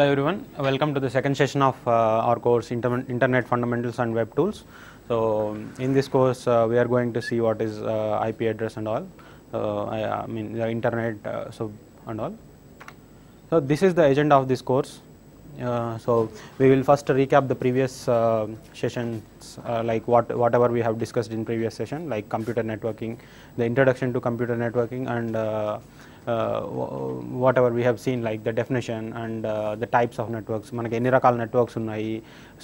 Hello everyone, welcome to the second session of uh, our course Inter- Internet Fundamentals and Web Tools. So in this course uh, we are going to see what is uh, IP address and all, I, I mean the internet uh, so and all. So this is the agenda of this course. Uh, so we will first recap the previous uh, sessions like what whatever we have discussed in previous session like computer networking, the introduction to computer networking and whatever we have seen like the definition and uh, the types of networks. మనకి ఎన్ని రకాల networks ఉన్నాయి?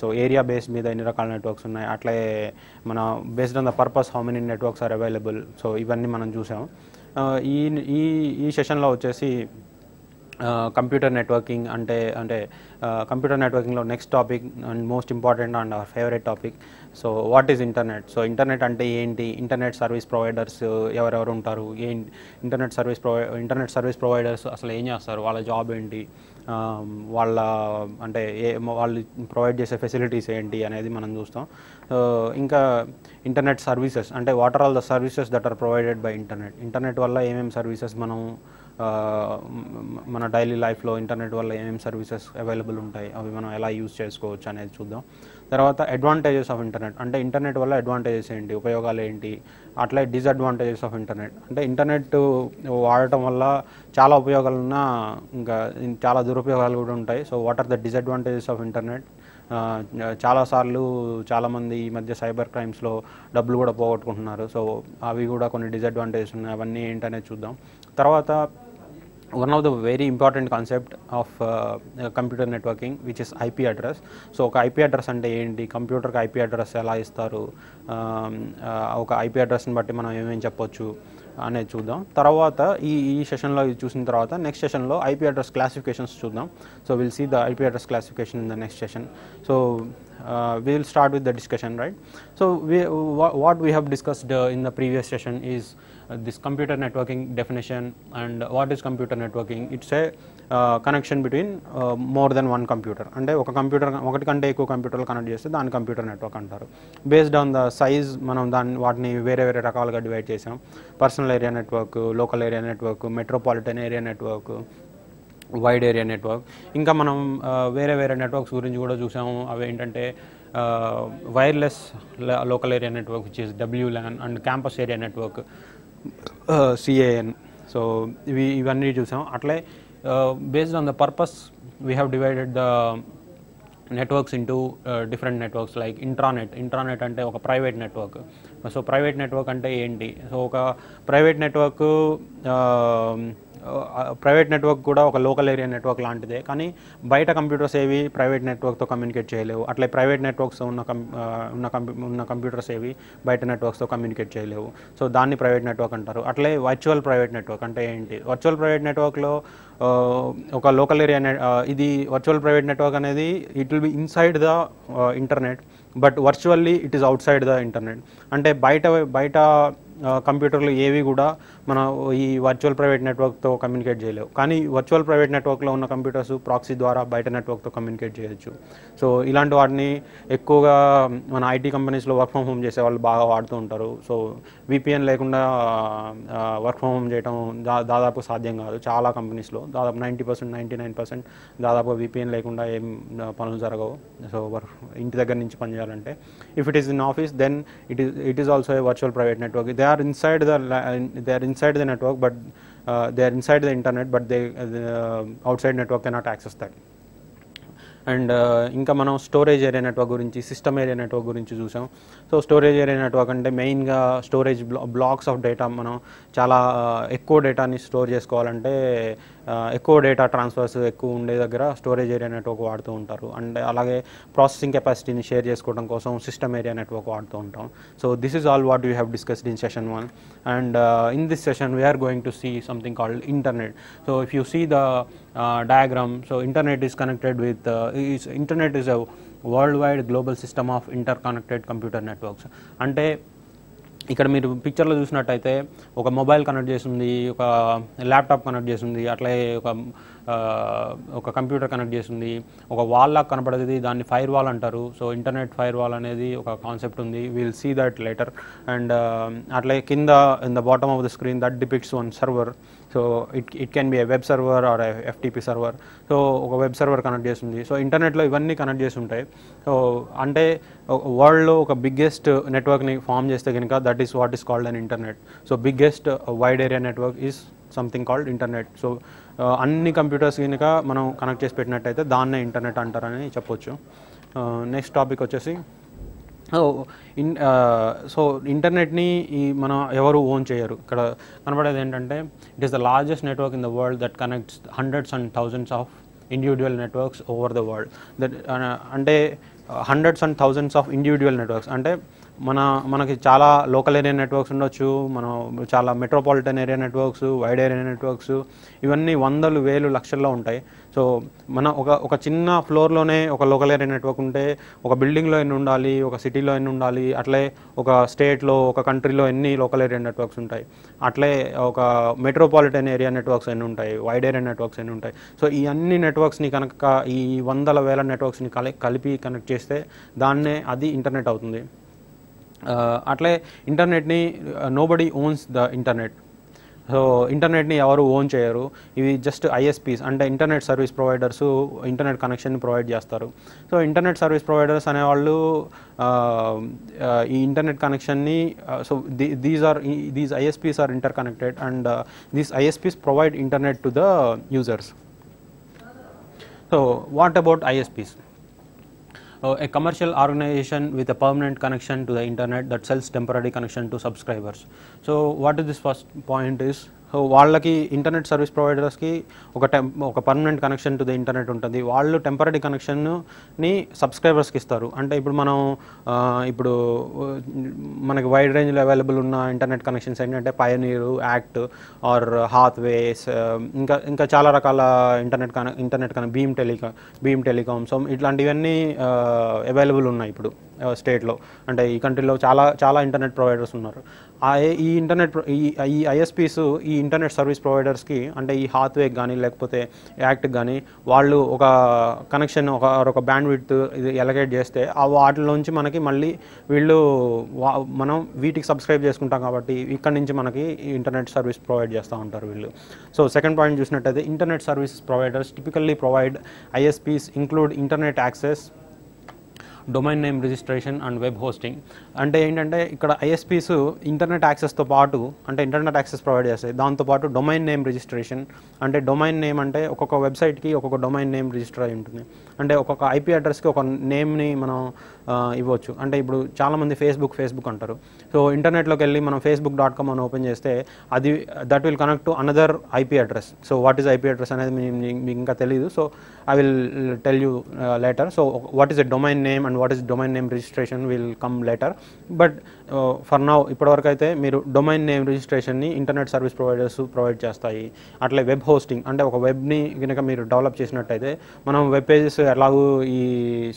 So area based మీద ఎన్ని రకాల networks ఉన్నాయి? అట్లే మన based on the purpose how many networks are available so ఇవన్నీ మనం చూసాం Uh, ఈ ఈ ఈ సెషన్లో వచ్చేసి కంప్యూటర్ నెట్వర్కింగ్ అంటే అంటే computer నెట్వర్కింగ్లో next topic and most important and our favourite topic so what is internet so internet అంటే ఏంటి? ఇంటర్నెట్ సర్వీస్ ప్రొవైడర్స్ ఎవరెవరు ఉంటారు? ఏ internet service ప్రొవై internet service providers అసలు ఏం చేస్తారు? వాళ్ళ జాబ్ ఏంటి? వాళ్ళ అంటే ఏ వాళ్ళు ప్రొవైడ్ చేసే ఫెసిలిటీస్ ఏంటి అనేది మనం చూస్తాం. ఇంకా ఇంటర్నెట్ సర్వీసెస్ అంటే what are all the services that are provided by internet internet వల్ల ఏమేమి సర్వీసెస్ మనం మన డైలీ లైఫ్లో ఇంటర్నెట్ వల్ల ఏమేమి సర్వీసెస్ అవైలబుల్ ఉంటాయి అవి మనం ఎలా యూజ్ చేసుకోవచ్చు అనేది చూద్దాం. తర్వాత అడ్వాంటేజెస్ ఆఫ్ ఇంటర్నెట్ అంటే ఇంటర్నెట్ వల్ల అడ్వాంటేజెస్ ఏంటి ఉపయోగాలు ఏంటి అట్లే డిసడ్వాంటేజెస్ ఆఫ్ ఇంటర్నెట్. అంటే ఇంటర్నెట్ వాడటం వల్ల చాలా ఉపయోగాలు ఉన్నా ఇంకా చాలా దురుపయోగాలు కూడా ఉంటాయి. So what are the disadvantages of internet? చాలాసార్లు చాలామంది ఈ మధ్య సైబర్ క్రైమ్స్లో డబ్బులు కూడా పోగొట్టుకుంటున్నారు. సో అవి కూడా కొన్ని డిసడ్వాంటేజెస్ ఉన్నాయి అవన్నీ ఏంటనేది చూద్దాం. తర్వాత one of the very important concept of computer networking which is IP address so ఒక ఐపీ అడ్రస్ అంటే ఏంటి? కంప్యూటర్కి ఐపీ అడ్రస్ ఎలా ఇస్తారు? Um, uh, ఒక ఐపీ అడ్రస్ని బట్టి మనం ఏమేమి చెప్పొచ్చు అనేది చూద్దాం. తర్వాత ఈ ఈ సెషన్లో ఇది చూసిన తర్వాత నెక్స్ట్ సెషన్లో ఐపీ అడ్రస్ క్లాసిఫికేషన్స్ చూద్దాం. So will see the IP address classification in the next session so we will start with the discussion right? So we, wha- what we have discussed uh, in the previous session is uh, Uh, this computer networking definition and what is computer networking it's a uh, connection between uh, more than one computer. అంటే ఒక computer ఒకటి కంటే ఎక్కువ కంప్యూటర్లు connect చేస్తే దాన్ని computer network అంటారు. Based on the size మనం దాన్ని వాటిని వేరే వేరే రకాలుగా డివైడ్ చేసాం. Personal area network local area network metropolitan area network wide area network ఇంకా మనం uh, వేరే వేరే నెట్వర్క్స్ గురించి కూడా చూసాము. అవి ఏంటంటే wireless local area network which is W LAN and campus area network CAN so ఇవి ఇవన్నీ చూసాం. అట్లే based on the purpose we have divided the networks into different networks like intranet intranet అంటే ఒక private network so private network అంటే ఏంటి? So ఒక private network private network కూడా ఒక లోకల్ ఏరియా నెట్వర్క్ లాంటిదే. కానీ బయట కంప్యూటర్స్ ఏవి ప్రైవేట్ నెట్వర్క్తో కమ్యూనికేట్ చేయలేవు. అట్లే ప్రైవేట్ నెట్వర్క్స్ ఉన్న ఉన్న కంప్యూ ఉన్న కంప్యూటర్స్ ఏవి బయట నెట్వర్క్స్తో కమ్యూనికేట్ చేయలేవు. సో దాన్ని ప్రైవేట్ నెట్వర్క్ అంటారు. అట్లే వర్చువల్ ప్రైవేట్ నెట్వర్క్ అంటే ఏంటి? వర్చువల్ ప్రైవేట్ నెట్వర్క్లో ఒక లోకల్ ఏరియా ఇది వర్చువల్ ప్రైవేట్ నెట్వర్క్ అనేది it will be inside the internet but virtually it is outside the internet అంటే బయట బయట కంప్యూటర్లు ఏవి కూడా మన ఈ వర్చువల్ ప్రైవేట్ నెట్వర్క్తో కమ్యూనికేట్ చేయలేవు. కానీ వర్చువల్ ప్రైవేట్ నెట్వర్క్లో ఉన్న కంప్యూటర్స్ ప్రాక్సీ ద్వారా బయట నెట్వర్క్తో కమ్యూనికేట్ చేయొచ్చు. సో ఇలాంటి వాటిని ఎక్కువగా మన ఐటీ కంపెనీస్లో వర్క్ ఫ్రమ్ హోమ్ చేసే వాళ్ళు బాగా వాడుతూ ఉంటారు. సో విపిఎన్ లేకుండా వర్క్ ఫ్రమ్ హోమ్ చేయడం దా దాదాపు సాధ్యం కాదు. చాలా కంపెనీస్లో దాదాపు ninety percent ninety nine percent దాదాపు విపిఎన్ లేకుండా ఏం పనులు జరగవు. సో వర్క్ ఇంటి దగ్గర నుంచి పని చేయాలంటే. If it is in office then it is it is also a virtual private network they are inside the they are inside the network but they are inside the internet but they outside network cannot access that. And uh, ఇంకా మనం storage area network గురించి system area network గురించి చూసాం. So storage area network అంటే మెయిన్గా storage blocks of data మనం చాలా uh, ఎక్కువ డేటాని స్టోర్ చేసుకోవాలంటే ఎక్కువ డేటా ట్రాన్స్ఫర్స్ ఎక్కువ ఉండే దగ్గర స్టోరేజ్ ఏరియా నెట్వర్క్ వాడుతూ ఉంటారు. అండ్ అలాగే ప్రాసెసింగ్ కెపాసిటీని షేర్ చేసుకోవడం కోసం సిస్టమ్ ఏరియా నెట్వర్క్ వాడుతూ ఉంటాం. So this is all what you have discussed in session one and in this session we are going to see something called internet so if you see the diagram so internet is connected with internet is internet is a worldwide global system of interconnected computer networks. అంటే ఇక్కడ మీరు పిక్చర్లో చూసినట్టయితే ఒక mobile connect చేసింది ఒక laptop connect చేసింది అట్లే ఒక ఒక కంప్యూటర్ కనెక్ట్ చేసింది ఒక వాల్ లాగా కనపడేది దాన్ని ఫైర్ వాల్ అంటారు. సో ఇంటర్నెట్ ఫైర్ వాల్ అనేది ఒక కాన్సెప్ట్ ఉంది. Will see that later and అట్లే కింద in the bottom of the screen that depicts one server so it it can be a web server or FTP server so ఒక web server connect చేస్తుంది. So ఇంటర్నెట్లో ఇవన్నీ connect చేసి ఉంటాయి so అంటే వరల్డ్లో ఒక బిగ్గెస్ట్ నెట్వర్క్ని ఫామ్ చేస్తే కనుక that is what is called an internet so biggest wide area network is something called internet so అన్ని కంప్యూటర్స్ కనుక మనం కనెక్ట్ చేసి పెట్టినట్టయితే దాన్నే ఇంటర్నెట్ అంటారని చెప్పొచ్చు. నెక్స్ట్ టాపిక్ వచ్చేసి ఇన్ సో ఇంటర్నెట్ని ఈ మనం ఎవరు ఓన్ చేయరు. ఇక్కడ కనబడేది ఏంటంటే it is the largest network in the world that connects hundreds and thousands of individual networks over the world that అంటే hundreds and thousands of individual networks అంటే మన మనకి చాలా లోకల్ ఏరియా నెట్వర్క్స్ ఉండొచ్చు మనం చాలా metropolitan area networks wide area networks ఇవన్నీ వందలు వేలు లక్షల్లో ఉంటాయి. సో మన ఒక ఒక చిన్న ఫ్లోర్లోనే ఒక లోకల్ ఏరియా నెట్వర్క్ ఉంటే ఒక బిల్డింగ్లో ఎన్ని ఉండాలి ఒక సిటీలో ఎన్ని ఉండాలి అట్లే ఒక స్టేట్లో ఒక కంట్రీలో ఎన్ని లోకల్ ఏరియా నెట్వర్క్స్ ఉంటాయి. అట్లే ఒక మెట్రోపాలిటన్ ఏరియా నెట్వర్క్స్ ఎన్ని ఉంటాయి వైడ్ ఏరియా నెట్వర్క్స్ ఎన్ని ఉంటాయి. సో ఈ అన్ని నెట్వర్క్స్ని కనుక ఈ వందల వేల నెట్వర్క్స్ని కలి కలిపి కనెక్ట్ చేస్తే దాన్నే అది ఇంటర్నెట్ అవుతుంది. అట్లే ఇంటర్నెట్ని nobody owns the internet so ఇంటర్నెట్ని ఎవరు ఓన్ చేయరు. ఇవి జస్ట్ ఐఎస్పీస్ అంటే internet service providers internet connection provide చేస్తారు. సో ఇంటర్నెట్ సర్వీస్ ప్రొవైడర్స్ అనేవాళ్ళు ఈ internet కనెక్షన్ని so these are these ISPs are interconnected and these ISPs provide internet to the users so what about ISPs? Uh, a commercial organization with a permanent connection to the internet that sells temporary connection to subscribers. So what is this first point is so వాళ్ళకి internet service ప్రొవైడర్స్కి ఒక టెం ఒక permanent connection to the internet ఉంటుంది. వాళ్ళు temporary కనెక్షన్ని సబ్స్క్రైబర్స్కి ఇస్తారు. అంటే ఇప్పుడు మనం ఇప్పుడు మనకి వైడ్ రేంజ్లో అవైలబుల్ ఉన్న ఇంటర్నెట్ కనెక్షన్స్ ఏంటంటే పయనీరు యాక్ట్ ఆర్ హాత్వేస్ ఇంకా ఇంకా చాలా రకాల ఇంటర్నెట్ కన ఇంటర్నెట్ కన బీమ్ టెలికా బీమ్ టెలికామ్ సో ఇట్లాంటివన్నీ అవైలబుల్ ఉన్నాయి ఇప్పుడు. స్టేట్లో అంటే ఈ కంట్రీలో చాలా చాలా ఇంటర్నెట్ ప్రొవైడర్స్ ఉన్నారు. ఈ ఇంటర్నెట్ ఈ ఐఎస్పీస్ ఈ ఇంటర్నెట్ సర్వీస్ ప్రొవైడర్స్కి అంటే ఈ హాత్వేక్ కానీ లేకపోతే యాక్ట్ కానీ వాళ్ళు ఒక కనెక్షన్ ఒక ఒక బ్యాండ్ విత్ ఇది ఎలగేట్ చేస్తే ఆ వాటిలోంచి మనకి మళ్ళీ వీళ్ళు వా- మనం వీటికి సబ్స్క్రైబ్ చేసుకుంటాం కాబట్టి ఇక్కడ నుంచి మనకి ఇంటర్నెట్ సర్వీస్ ప్రొవైడ్ చేస్తూ ఉంటారు వీళ్ళు. సో సెకండ్ పాయింట్ చూసినట్టయితే internet service providers typically provide ISPs include internet access domain name registration and web hosting అంటే ఏంటంటే ఇక్కడ ఐఎస్పీస్ ఇంటర్నెట్ యాక్సెస్తో పాటు అంటే ఇంటర్నెట్ యాక్సెస్ ప్రొవైడ్ చేస్తాయి. దాంతోపాటు డొమైన్ నేమ్ రిజిస్ట్రేషన్ అంటే డొమైన్ నేమ్ అంటే ఒక్కొక్క వెబ్సైట్కి ఒక్కొక్క డొమైన్ నేమ్ రిజిస్టర్ అయి ఉంటుంది. అంటే ఒక్కొక్క ఐపీ అడ్రస్కి ఒక నేమ్ని మనం ఇవ్వచ్చు. అంటే ఇప్పుడు చాలామంది ఫేస్బుక్ ఫేస్బుక్ అంటారు. సో ఇంటర్నెట్లోకి వెళ్ళి మనం ఫేస్బుక్ డాట్ కామ్ అని ఓపెన్ చేస్తే అది that will connect to another IP address so what is IP address అనేది మీ- మీకు ఇంకా తెలియదు so I will tell you later so what is a domain name and what is domain name registration will come later but for now ఇప్పటివరకు అయితే మీరు domain name రిజిస్ట్రేషన్ని internet service providers provide చేస్తాయి. అట్లే వెబ్ హోస్టింగ్ అంటే ఒక వెబ్ని కనుక మీరు డెవలప్ చేసినట్టయితే మనం వెబ్ పేజెస్ ఎలాగూ ఈ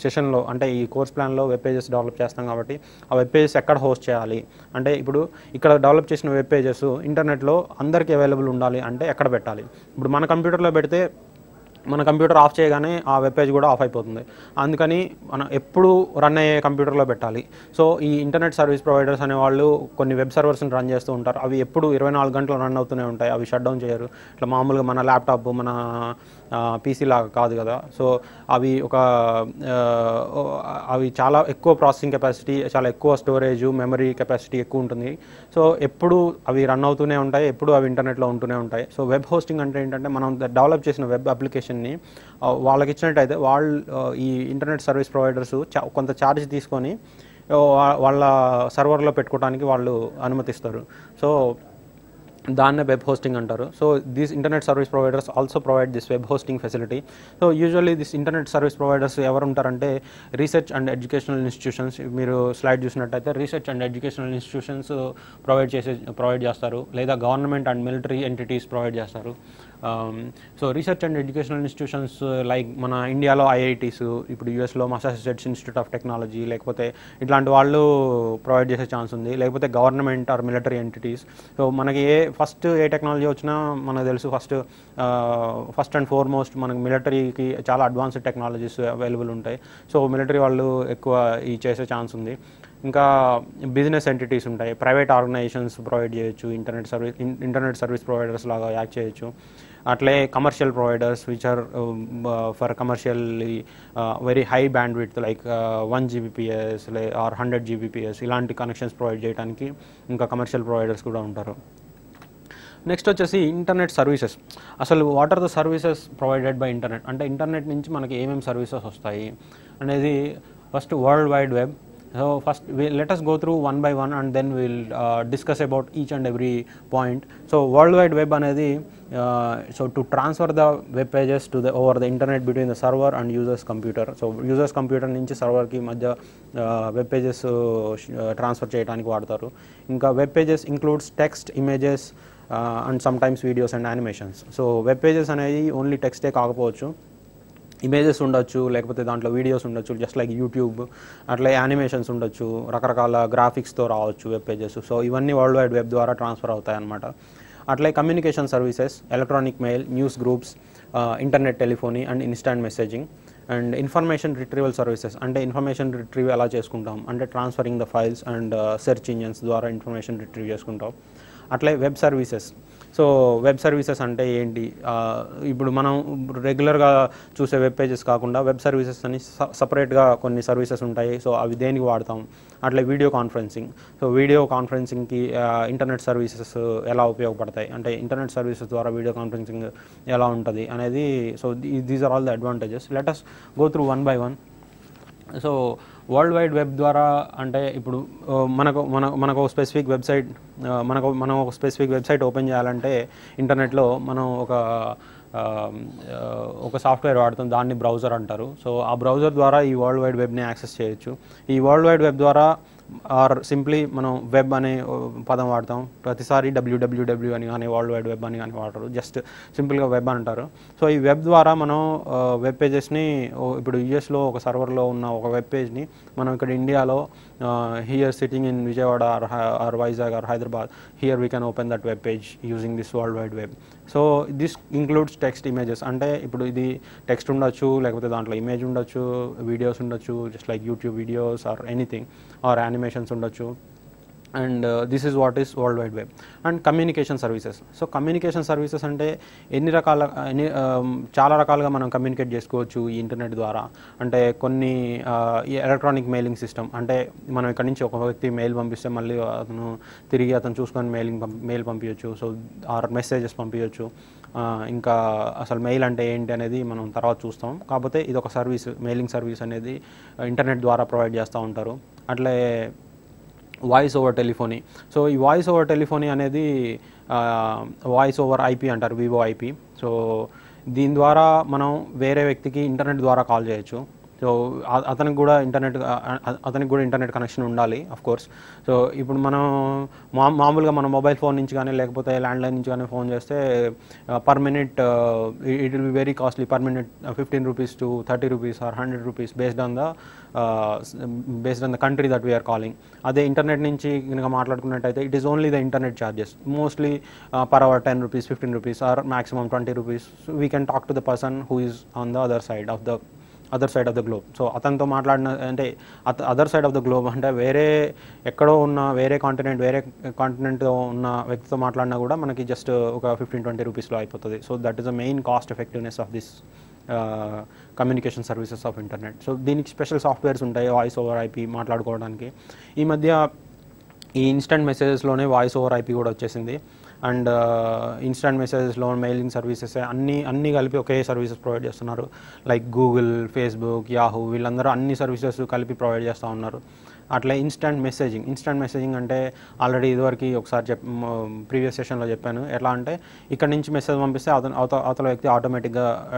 సెషన్లో అంటే ఈ కోర్స్ ప్లాన్లో వెబ్ పేజెస్ డెవలప్ చేస్తాం కాబట్టి ఆ వెబ్ పేజెస్ ఎక్కడ హోస్ట్ చేయాలి? అంటే ఇప్పుడు ఇక్కడ డెవలప్ చేసిన వెబ్ పేజెస్ ఇంటర్నెట్లో అందరికీ అవైలబుల్ ఉండాలి అంటే ఎక్కడ పెట్టాలి? ఇప్పుడు మన కంప్యూటర్లో పెడితే మన కంప్యూటర్ ఆఫ్ చేయగానే ఆ వెబ్ పేజ్ కూడా ఆఫ్ అయిపోతుంది. అందుకని మనం ఎప్పుడు రన్ అయ్యే కంప్యూటర్లో పెట్టాలి. సో ఈ ఇంటర్నెట్ సర్వీస్ ప్రొవైడర్స్ అనే వాళ్ళు కొన్ని వెబ్ సర్వర్స్ని రన్ చేస్తూ ఉంటారు. అవి ఎప్పుడు ఇరవై నాలుగు గంటలు రన్ అవుతూనే ఉంటాయి. అవి షట్ డౌన్ చేయరు. ఇట్లా మామూలుగా మన ల్యాప్టాప్ మన పీసీ లాగా కాదు కదా. సో అవి ఒక అవి చాలా ఎక్కువ ప్రాసెసింగ్ కెపాసిటీ చాలా ఎక్కువ స్టోరేజ్ మెమరీ కెపాసిటీ ఎక్కువ ఉంటుంది. సో ఎప్పుడు అవి రన్ అవుతూనే ఉంటాయి ఎప్పుడు అవి ఇంటర్నెట్లో ఉంటూనే ఉంటాయి. సో వెబ్ హోస్టింగ్ అంటే ఏంటంటే మనం డెవలప్ చేసిన వెబ్ అప్లికేషన్ని వాళ్ళకి ఇచ్చినట్టయితే వాళ్ళు ఈ ఇంటర్నెట్ సర్వీస్ ప్రొవైడర్స్ కొంత ఛార్జ్ తీసుకొని వాళ్ళ సర్వర్లో పెట్టుకోవడానికి వాళ్ళు అనుమతిస్తారు. సో దాన్నే వెబ్ హోస్టింగ్ అంటారు. So these internet service providers also provide this web hosting facility so usually this internet service providers ఎవరు ఉంటారంటే రీసెర్చ్ అండ్ ఎడ్యుకేషనల్ ఇన్స్టిట్యూషన్స్ మీరు స్లైడ్ చూసినట్టయితే research and educational institutions provide చేసే ప్రొవైడ్ చేస్తారు. లేదా government and military entities provide చేస్తారు. So research and educational institutions like మన ఇండియాలో ఐఐటీస్ ఇప్పుడు యూఎస్లో మసాచుసెట్స్ ఇన్స్టిట్యూట్ ఆఫ్ టెక్నాలజీ లేకపోతే ఇట్లాంటి వాళ్ళు ప్రొవైడ్ చేసే ఛాన్స్ ఉంది. లేకపోతే government or military entities so మనకి ఏ ఫస్ట్ ఏ టెక్నాలజీ వచ్చినా మనకు తెలుసు ఫస్ట్ ఫస్ట్ అండ్ ఫోర్మోస్ట్ మనకి మిలిటరీకి చాలా అడ్వాన్స్డ్ టెక్నాలజీస్ అవైలబుల్ ఉంటాయి. సో మిలిటరీ వాళ్ళు ఎక్కువ ఈ చేసే ఛాన్స్ ఉంది. ఇంకా బిజినెస్ ఎంటిటీస్ ఉంటాయి. ప్రైవేట్ ఆర్గనైజేషన్స్ ప్రొవైడ్ చేయొచ్చు. Internet service internet service providers లాగా యాక్ట్ చేయొచ్చు. అట్లే commercial providers which are for commercially very high bandwidth like one Gbps లే ఆర్ హండ్రెడ్ జీబీపీఎస్ ఇలాంటి కనెక్షన్స్ ప్రొవైడ్ చేయడానికి ఇంకా కమర్షియల్ ప్రొవైడర్స్ కూడా ఉంటారు. నెక్స్ట్ వచ్చేసి ఇంటర్నెట్ సర్వీసెస్ అసలు what are the services provided by internet అంటే ఇంటర్నెట్ నుంచి మనకి ఏమేమి సర్వీసెస్ వస్తాయి అనేది first world wide web so first let us go through one by one and then will discuss about each and every point so world wide web అనేది so to transfer the web pages to the over the internet between the server and users computer so users computer నుంచి సర్వర్కి మధ్య web pages transfer చేయడానికి వాడతారు ఇంకా web pages includes text images and sometimes videos and animations so web pages అనేది only టెక్స్టే కాకపోవచ్చు images ఉండొచ్చు లేకపోతే దాంట్లో వీడియోస్ ఉండొచ్చు జస్ట్ లైక్ యూట్యూబ్ అట్లా యానిమేషన్స్ ఉండొచ్చు రకరకాల గ్రాఫిక్స్తో రావచ్చు వెబ్ పేజెస్ సో ఇవన్నీ వరల్డ్ వైడ్ వెబ్ ద్వారా ట్రాన్స్ఫర్ అవుతాయి అన్నమాట అట్లే communication services electronic mail news groups internet telephony and instant messaging and information retrieval services అంటే ఇన్ఫర్మేషన్ రిట్రీవ్ ఎలా చేసుకుంటాం? అంటే transferring the files and search engines ద్వారా ఇన్ఫర్మేషన్ రిట్రీవ్ చేసుకుంటాం. అట్లే web services so web services అంటే ఏంటి? ఇప్పుడు మనం రెగ్యులర్గా చూసే వెబ్ పేజెస్ కాకుండా వెబ్ సర్వీసెస్ అని సపరేట్గా కొన్ని సర్వీసెస్ ఉంటాయి. సో అవి దేనికి వాడతాం? అట్లే వీడియో కాన్ఫరెన్సింగ్. సో వీడియో కాన్ఫరెన్సింగ్కి ఇంటర్నెట్ సర్వీసెస్ ఎలా ఉపయోగపడతాయి? అంటే ఇంటర్నెట్ సర్వీసెస్ ద్వారా వీడియో కాన్ఫరెన్సింగ్ ఎలా ఉంటుంది అనేది so these are all the advantages. Let go through one by one. So world wide web ద్వారా అంటే ఇప్పుడు మనకు మన మనకు ఒక స్పెసిఫిక్ వెబ్సైట్ మనకు మనం ఒక స్పెసిఫిక్ వెబ్సైట్ ఓపెన్ చేయాలంటే ఇంటర్నెట్లో మనం ఒక ఒక సాఫ్ట్వేర్ వాడుతాం దాన్ని బ్రౌజర్ అంటారు. సో ఆ బ్రౌజర్ ద్వారా ఈ వరల్డ్ వైడ్ వెబ్ని యాక్సెస్ చేయొచ్చు. ఈ వరల్డ్ వైడ్ వెబ్ ద్వారా ఆర్ సింప్లీ మనం వెబ్ అనే పదం వాడతాం. ప్రతిసారి డబ్ల్యూడబ్ల్యూడబ్ల్యూ అని కానీ వరల్డ్ వైడ్ వెబ్ అని కానీ వాడరు. జస్ట్ సింపుల్గా వెబ్ అంటారు. సో ఈ వెబ్ ద్వారా మనం వెబ్ పేజెస్ని ఇప్పుడు యుఎస్లో ఒక సర్వర్లో ఉన్న ఒక వెబ్ పేజ్ని మనం ఇక్కడ ఇండియాలో here sitting in Vijayawada or or Vizag or Hyderabad here we can open that web page using this world wide web so this includes text images అంటే ఇప్పుడు ఇది టెక్స్ట్ ఉండొచ్చు లేకపోతే దాంట్లో ఇమేజ్ ఉండొచ్చు వీడియోస్ ఉండొచ్చు just like YouTube videos or anything or animations ఉండొచ్చు and this is what is world wide web and communication services. So communication services అంటే ఎన్ని రకాల ఎన్ని చాలా రకాలుగా మనం కమ్యూనికేట్ చేసుకోవచ్చు ఈ ఇంటర్నెట్ ద్వారా. అంటే కొన్ని ఎలక్ట్రానిక్ మెయిలింగ్ సిస్టమ్ అంటే మనం ఇక్కడ నుంచి ఒక వ్యక్తి మెయిల్ పంపిస్తే మళ్ళీ అతను తిరిగి అతను చూసుకొని మెయిలింగ్ మెయిల్ పంపించవచ్చు సో ఆర్ మెసేజెస్ పంపించవచ్చు ఇంకా అసలు మెయిల్ అంటే ఏంటి అనేది మనం తర్వాత చూస్తాం. కాకపోతే ఇది ఒక సర్వీస్ మెయిలింగ్ సర్వీస్ అనేది ఇంటర్నెట్ ద్వారా ప్రొవైడ్ చేస్తూ ఉంటారు. అట్లే వాయిస్ ఓవర్ టెలిఫోనీ సో ఈ వాయిస్ ఓవర్ టెలిఫోనీ అనేది వాయిస్ ఓవర్ ఐపీ అంటారు వివో ఐపీ సో దీని ద్వారా మనం వేరే వ్యక్తికి ఇంటర్నెట్ ద్వారా కాల్ చేయొచ్చు. సో అతనికి కూడా ఇంటర్నెట్ అతనికి కూడా ఇంటర్నెట్ కనెక్షన్ ఉండాలి అఫ్ కోర్స్ సో ఇప్పుడు మనం మా మామూలుగా మన మొబైల్ ఫోన్ నుంచి కానీ లేకపోతే ల్యాండ్లైన్ నుంచి కానీ ఫోన్ చేస్తే per minute it will be very costly per minute fifteen rupees to thirty rupees or hundred rupees based on the based on the country that we're calling అదే internet నుంచి కనుక మాట్లాడుకున్నట్టయితే it is only the internet charges mostly per hour ten rupees fifteen rupees or maximum twenty rupees we can talk to the person who is on the other side of the other side of the globe so అతనితో మాట్లాడిన అంటే other side of the globe అంటే వేరే ఎక్కడో ఉన్న వేరే continent వేరే కాంటినెంట్తో ఉన్న వ్యక్తితో మాట్లాడినా కూడా మనకి జస్ట్ ఒక ఫిఫ్టీన్ ట్వంటీ రూపీస్లో అయిపోతుంది. So that is the main cost effectiveness of this communication services of internet so దీనికి స్పెషల్ సాఫ్ట్వేర్స్ ఉంటాయి వాయిస్ ఓవర్ ఐపీ మాట్లాడుకోవడానికి. ఈ మధ్య ఈ ఇన్స్టెంట్ మెసేజెస్లోనే వాయిస్ ఓవర్ ఐపీ కూడా వచ్చేసింది. అండ్ ఇన్స్టెంట్ మెసేజెస్లో మెయిలింగ్ సర్వీసెస్ అన్ని అన్నీ కలిపి ఒకే సర్వీసెస్ ప్రొవైడ్ చేస్తున్నారు. లైక్ గూగుల్ ఫేస్బుక్ యాహూ వీళ్ళందరూ అన్ని సర్వీసెస్ కలిపి ప్రొవైడ్ చేస్తూ ఉన్నారు. అట్లా ఇన్స్టెంట్ మెసేజింగ్ ఇన్స్టెంట్ మెసేజింగ్ అంటే ఆల్రెడీ ఇదివరకు ఒకసారి చెప్ ప్రీవియస్ సెషన్లో చెప్పాను. ఎట్లా అంటే ఇక్కడ నుంచి మెసేజ్ పంపిస్తే అతను అవత అవతల వ్యక్తి ఆటోమేటిక్గా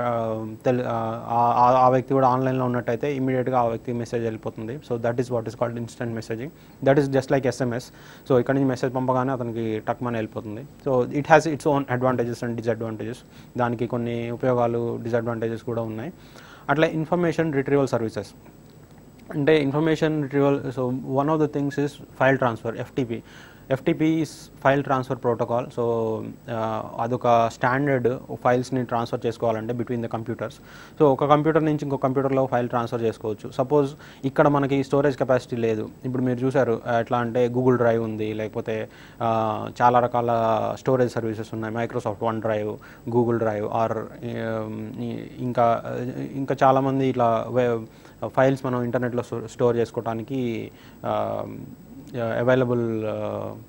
తెలి ఆ- వ్యక్తి కూడా ఆన్లైన్లో ఉన్నట్టయితే ఇమీడియట్గా ఆ వ్యక్తికి మెసేజ్ వెళ్ళిపోతుంది. So that is what is called instant messaging that is just like SMS so ఇక్కడ నుంచి మెసేజ్ పంపగానే అతనికి టక్మని వెళ్ళిపోతుంది. So it has its own advantages and disadvantages దానికి కొన్ని ఉపయోగాలు డిసడ్వాంటేజెస్ కూడా ఉన్నాయి. అట్లా ఇన్ఫర్మేషన్ రిట్రీవల్ సర్వీసెస్ అంటే information retrieval so one of the things is file transfer FTP FTP is file transfer protocol so అదొక స్టాండర్డ్ ఫైల్స్ని ట్రాన్స్ఫర్ చేసుకోవాలంటే బిట్వీన్ ద కంప్యూటర్స్ సో ఒక కంప్యూటర్ నుంచి ఇంకో కంప్యూటర్లో ఫైల్ ట్రాన్స్ఫర్ చేసుకోవచ్చు. సపోజ్ ఇక్కడ మనకి స్టోరేజ్ కెపాసిటీ లేదు. ఇప్పుడు మీరు చూసారు ఎట్లా అంటే గూగుల్ డ్రైవ్ ఉంది లేకపోతే చాలా రకాల స్టోరేజ్ సర్వీసెస్ ఉన్నాయి. Microsoft OneDrive Google Drive or ఇంకా ఇంకా చాలామంది ఇట్లా ఫైల్స్ మనం ఇంటర్నెట్లో స్టోర్ చేసుకోవడానికి Uh, అవైలబుల్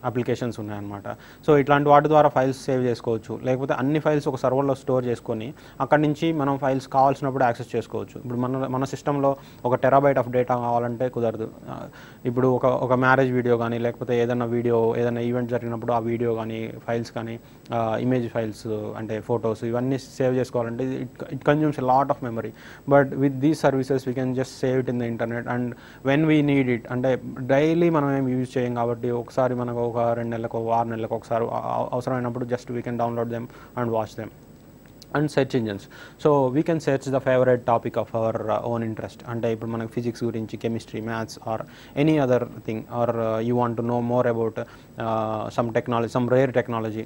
అప్లికేషన్స్ uh, ఉన్నాయన్నమాట. సో ఇట్లాంటి వాటి ద్వారా ఫైల్స్ సేవ్ చేసుకోవచ్చు. లేకపోతే అన్ని ఫైల్స్ ఒక సర్వర్లో స్టోర్ చేసుకొని అక్కడి నుంచి మనం ఫైల్స్ కావాల్సినప్పుడు యాక్సెస్ చేసుకోవచ్చు. ఇప్పుడు మన మన సిస్టంలో ఒక టెరాబైట్ ఆఫ్ డేటా కావాలంటే కుదరదు. Uh, ఇప్పుడు ఒక ఒక మ్యారేజ్ వీడియో కానీ లేకపోతే ఏదైనా వీడియో ఏదైనా ఈవెంట్ జరిగినప్పుడు ఆ వీడియో కానీ ఫైల్స్ కానీ ఇమేజ్ ఫైల్స్ అంటే ఫొటోస్ ఇవన్నీ సేవ్ చేసుకోవాలంటే it it consumes lot of memory but with these services we can just save it in the internet and when we need it అంటే daily మనం ఏం యూజ్ చేయం కాబట్టి ఒకసారి మనకు ఒక రెండు నెలలకు ఆరు నెలలకు ఒకసారి అ- అ- అవసరమైనప్పుడు just we can download them and watch them and search engines so we can search the favourite topic of our own interest అంటే ఇప్పుడు మనకు ఫిజిక్స్ గురించి chemistry maths or any other thing or you want to know more about some technology some rare technology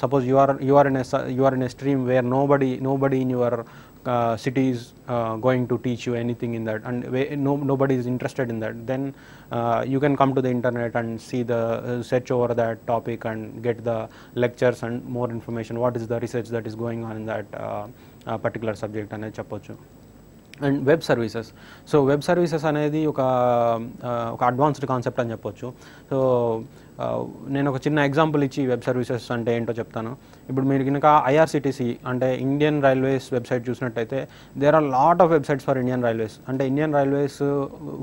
suppose you are you are in you are in a stream where nobody nobody in your uh, city is uh, going to teach you anything in that and whe- no, nobody is interested in that then uh, you can come to the internet and see the uh, search over that topic and get the lectures and more information what is the research that is going on in that uh, uh, particular subject అనేది చెప్పొచ్చు and web services so web services అనేది ఒక ఆ, ఒక advanced concept అని చెప్పొచ్చు so ఆ, నేను ఒక చిన్న ఎగ్జాంపుల్ ఇచ్చి వెబ్ సర్వీసెస్ అంటే ఏంటో చెప్తాను. ఇప్పుడు మీరు కనుక ఐఆర్సిటీసీ అంటే ఇండియన్ రైల్వేస్ వెబ్సైట్ చూసినట్టయితే there are lot of websites for Indian Railways అంటే ఇండియన్ రైల్వేస్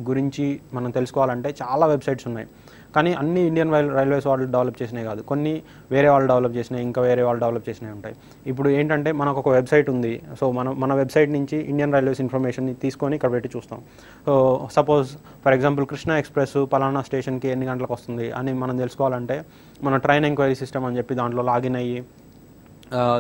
గురించి మనం తెలుసుకోవాలంటే చాలా వెబ్సైట్స్ ఉన్నాయి. కానీ అన్ని ఇండియన్ రైల్ రైల్వేస్ వాళ్ళు డెవలప్ చేసినవి కాదు. కొన్ని వేరే వాళ్ళు డెవలప్ చేసినాయి ఇంకా వేరే వాళ్ళు డెవలప్ చేసినవి ఉంటాయి. ఇప్పుడు ఏంటంటే మనకు ఒక వెబ్సైట్ ఉంది. సో మనం మన వెబ్సైట్ నుంచి ఇండియన్ రైల్వేస్ ఇన్ఫర్మేషన్ తీసుకొని ఇక్కడ పెట్టి చూస్తాం. So suppose for example Krishna express పలానా స్టేషన్కి ఎన్ని గంటలకు వస్తుంది అని మనం తెలుసుకోవాలంటే మన ట్రైన్ ఎంక్వైరీ సిస్టమ్ అని చెప్పి దాంట్లో లాగిన్ అయ్యి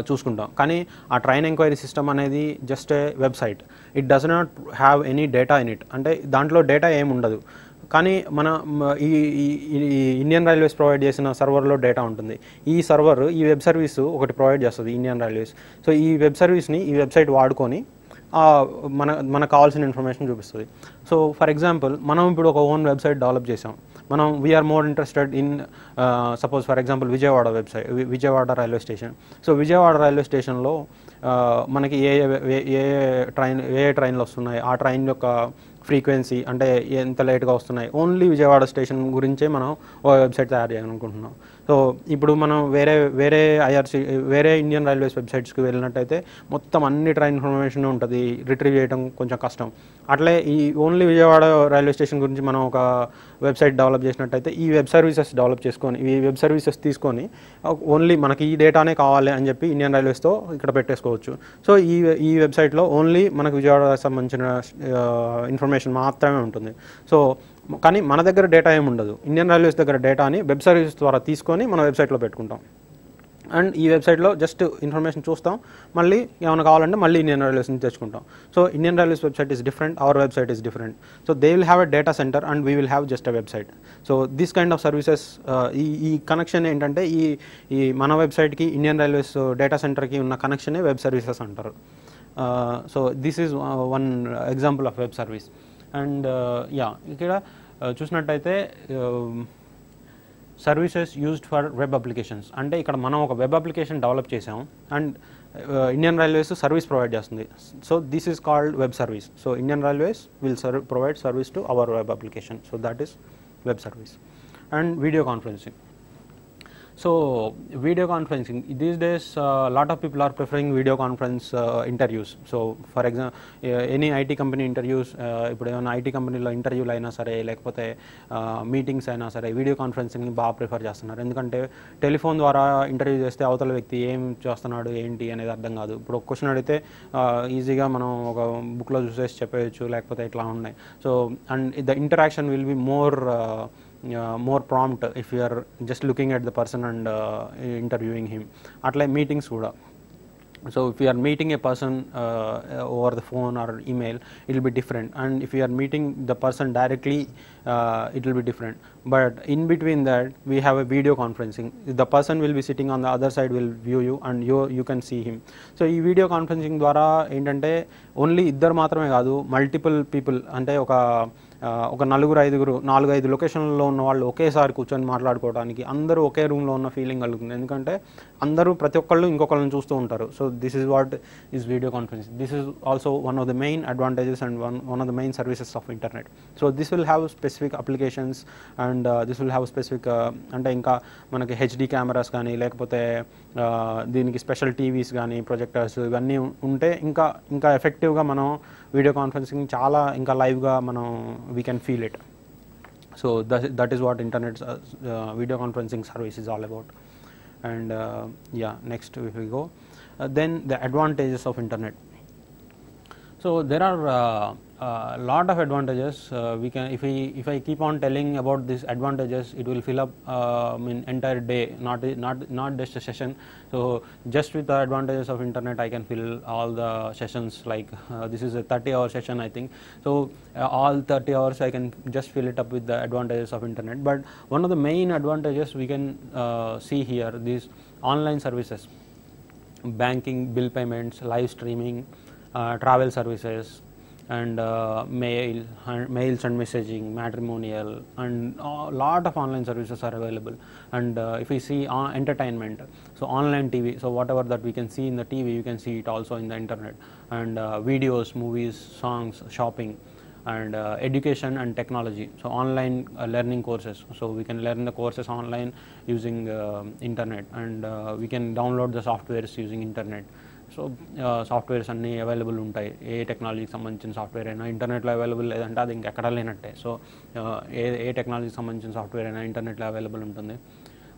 చూసుకుంటాం. కానీ ఆ ట్రైన్ ఎంక్వైరీ సిస్టమ్ అనేది just a website. It does not have any data in it. అంటే దాంట్లో డేటా ఏమి ఉండదు కానీ మన ఈ ఇండియన్ రైల్వేస్ ప్రొవైడ్ చేసిన సర్వర్లో డేటా ఉంటుంది. ఈ సర్వర్ ఈ వెబ్ సర్వీస్ ఒకటి ప్రొవైడ్ చేస్తుంది ఇండియన్ రైల్వేస్ సో ఈ వెబ్ సర్వీస్ని ఈ వెబ్సైట్ వాడుకొని మన మనకు కావాల్సిన ఇన్ఫర్మేషన్ చూపిస్తుంది. సో ఫర్ ఎగ్జాంపుల్ మనం ఇప్పుడు ఒక ఓన్ వెబ్సైట్ డెవలప్ చేసాం మనం we're more interested in suppose for example Vijayawada website Vijayawada railway station so Vijayawada railway స్టేషన్లో మనకి ఏ ఏ- ఏ ఏ ట్రైన్ ఏ ఏ ట్రైన్లు వస్తున్నాయి? ఆ ట్రైన్ యొక్క ఫ్రీక్వెన్సీ అంటే ఎంత లేట్గా వస్తున్నాయి? ఓన్లీ విజయవాడ స్టేషన్ గురించే మనం ఒక వెబ్సైట్ తయారు చేయాలనుకుంటున్నాం. సో ఇప్పుడు మనం వేరే వేరే ఐఆర్సీ వేరే ఇండియన్ రైల్వేస్ వెబ్సైట్స్కి వెళ్ళినట్టయితే మొత్తం అన్ని ట్రైన్ ఇన్ఫర్మేషన్ ఉంటుంది. రిట్రీవ్ చేయడం కొంచెం కష్టం. అట్లే ఈ ఓన్లీ విజయవాడ రైల్వే స్టేషన్ గురించి మనం ఒక వెబ్సైట్ డెవలప్ చేసినట్టయితే ఈ వెబ్ సర్వీసెస్ డెవలప్ చేసుకొని ఈ వెబ్ సర్వీసెస్ తీసుకొని ఓన్లీ మనకి ఈ డేటానే కావాలి అని చెప్పి ఇండియన్ రైల్వేస్తో ఇక్కడ పెట్టేసుకోవచ్చు. సో ఈ ఈ వెబ్సైట్లో ఓన్లీ మనకు విజయవాడకు సంబంధించిన ఇన్ఫర్మేషన్ మాత్రమే ఉంటుంది. సో కానీ మన దగ్గర డేటా ఏమి ఉండదు. ఇండియన్ రైల్వేస్ దగ్గర డేటాని వెబ్ సర్వీస్ ద్వారా తీసుకొని మన వెబ్సైట్లో పెట్టుకుంటాం. అండ్ ఈ వెబ్సైట్లో జస్ట్ ఇన్ఫర్మేషన్ చూస్తాం. మళ్ళీ ఏమైనా కావాలంటే మళ్ళీ ఇండియన్ రైల్వేస్ నుంచి తెచ్చుకుంటాం. So Indian Railways website is different our website is different so they will have a data centre and we will have just a website so this kind of services ఈ ఈ connection ఏంటంటే ఈ ఈ మన వెబ్సైట్కి Indian Railways data సెంటర్కి ఉన్న కనెక్షనే వెబ్ సర్వీసెస్ అంటారు. So this is one example of web service and yeah ఇక్కడ చూసినట్టయితే services used for web applications అంటే ఇక్కడ మనం ఒక వెబ్ అప్లికేషన్ డెవలప్ చేసాం and Indian Railways service provide చేస్తుంది. So this is called web service so Indian Railways will serve provide service to our web application so that is web service and video conferencing So video conferencing. These days a lot of people are preferring video conference uh, interviews. So for example uh, any IT company interviews uh, ఇప్పుడు ఏమైనా IT కంపెనీలో ఇంటర్వ్యూలు అయినా సరే లేకపోతే meetings అయినా సరే video conferencing బాగా ప్రిఫర్ చేస్తున్నారు. ఎందుకంటే టెలిఫోన్ ద్వారా ఇంటర్వ్యూ చేస్తే అవతల వ్యక్తి ఏం చేస్తున్నాడు ఏంటి అనేది అర్థం కాదు. ఇప్పుడు ఒక క్వశ్చన్ అడిగితే ఈజీగా మనం ఒక బుక్లో చూసేసి చెప్పేయచ్చు లేకపోతే ఇట్లా ఉన్నాయి. So and the interaction will be more uh, more prompt if you are just looking at the person and uh, interviewing him అట్లా మీటింగ్స్ కూడా so if you are meeting a person uh, over the phone or email it will be different and if you are meeting the person directly uh, it will be different but in between that we have a video conferencing the person will be sitting on the other side will view you and you you can see him so ఈ video conferencing ద్వారా ఏంటంటే only ఇద్దరు మాత్రమే కాదు multiple people అంటే ఒక ఆ, ఒక నలుగురు ఐదుగురు నాలుగు ఐదు లొకేషన్లో ఉన్న వాళ్ళు ఒకేసారి కూర్చొని మాట్లాడుకోవడానికి అందరూ ఒకే రూమ్లో ఉన్న ఫీలింగ్ కలుగుతుంది. ఎందుకంటే అందరూ ప్రతి ఒక్కళ్ళు ఇంకొకళ్ళని చూస్తూ ఉంటారు. So this is what is video conference this is also one of the main advantages and one one of the main services of internet so this will have specific applications and this will have specific అంటే ఇంకా మనకి HD cameras కానీ లేకపోతే దీనికి special TVs కానీ projectors ఇవన్నీ ఉంటే ఇంకా ఇంకా ఎఫెక్టివ్గా మనం వీడియో కాన్ఫరెన్సింగ్ చాలా ఇంకా లైవ్గా మనం we can feel it so that is what internet video conferencing service is all about and yeah next if we go then the advantages of internet so there are lot of advantages. Uh, we can if we if i keep on telling about these advantages it will fill up uh, I mean entire day not not not just a session. So just with the advantages of internet i can fill all the sessions like uh, this is a 30 hour session i think. So uh, all 30 hours i can just fill it up with the advantages of internet. But one of the main advantages we can see here these online services banking, bill payments, live streaming, uh, travel services, and uh, mail, and mails and messaging, matrimonial, and a lot of online services are available. And uh, if we see uh, entertainment, so online TV, so whatever that we can see in the TV, you can see it also in the internet, and uh, videos, movies, songs, shopping and uh, education and technology. So online uh, learning courses. So we can learn the courses online using uh, internet. And we can download the softwares using internet so softwares అన్నీ available ఉంటాయి. ఏ టెక్నాలజీకి సంబంధించిన software అయినా ఇంటర్నెట్లో available లేదంటే అది ఇంకెక్కడా లేనట్టే. సో ఏ ఏ టెక్నాలజీకి సంబంధించిన సాఫ్ట్వేర్ అయినా ఇంటర్నెట్లో అవైలబుల్ ఉంటుంది.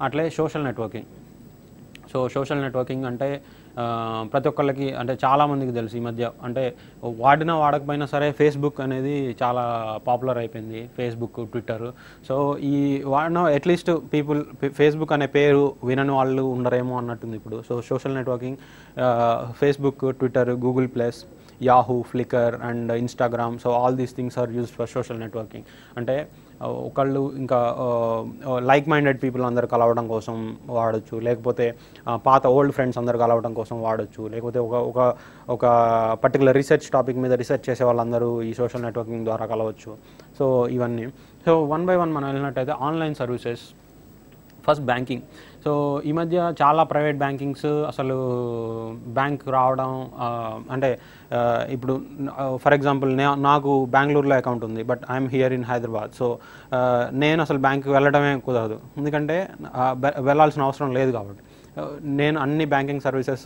అట్లే social networking. So social networking అంటే ప్రతి ఒక్కళ్ళకి అంటే చాలామందికి తెలుసు ఈ మధ్య. అంటే వాడినా వాడకపోయినా సరే ఫేస్బుక్ అనేది చాలా పాపులర్ అయిపోయింది ఫేస్బుక్ ట్విట్టర్ సో ఈ వాడిన అట్లీస్ట్ పీపుల్ ఫేస్బుక్ అనే పేరు వినని వాళ్ళు ఉండరేమో అన్నట్టుంది ఇప్పుడు. So social networking Facebook Twitter Google Plus Yahoo Flickr and Instagram so all these things are used for social networking అంటే ఒకళ్ళు ఇంకా లైక్ మైండెడ్ పీపుల్ అందరు కలవడం కోసం వాడచ్చు. లేకపోతే పాత ఓల్డ్ ఫ్రెండ్స్ అందరు కలవడం కోసం వాడచ్చు. లేకపోతే ఒక ఒక ఒక పర్టికులర్ రీసెర్చ్ టాపిక్ మీద రీసెర్చ్ చేసే వాళ్ళందరూ ఈ సోషల్ నెట్వర్కింగ్ ద్వారా కలవచ్చు. సో ఇవన్నీ. సో వన్ బై వన్ మనం వెళ్ళినట్టయితే online services first banking so ఈ మధ్య చాలా ప్రైవేట్ బ్యాంకింగ్స్ అసలు బ్యాంక్ రావడం అంటే ఇప్పుడు ఫర్ ఎగ్జాంపుల్ నే నాకు బెంగళూరులో అకౌంట్ ఉంది but I'm here in Hyderabad. So నేను అసలు బ్యాంక్కి వెళ్ళడమే కుదరదు. ఎందుకంటే వెళ్ళాల్సిన అవసరం లేదు కాబట్టి. నేను అన్ని బ్యాంకింగ్ సర్వీసెస్